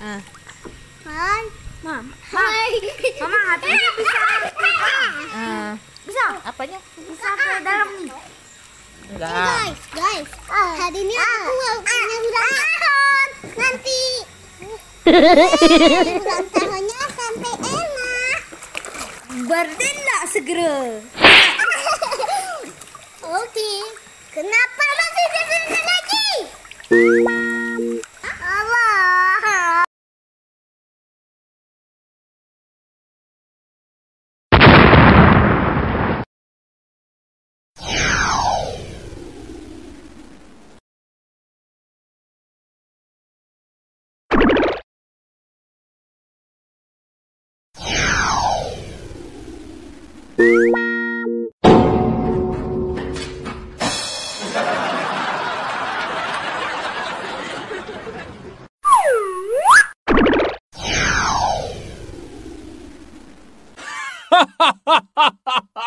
Hai. Mam. Mama hatinya bisa. Ah. Bisa. Apanya? Bisa ke dalam Guys, guys. Ah. Hari ini aku ah. mau punya ulang tahun. Nanti. Ulang tahunnya sampai enak. Bertindak segera. Oke. Okay. Kenapa masih di sini lagi? ha ha ha ha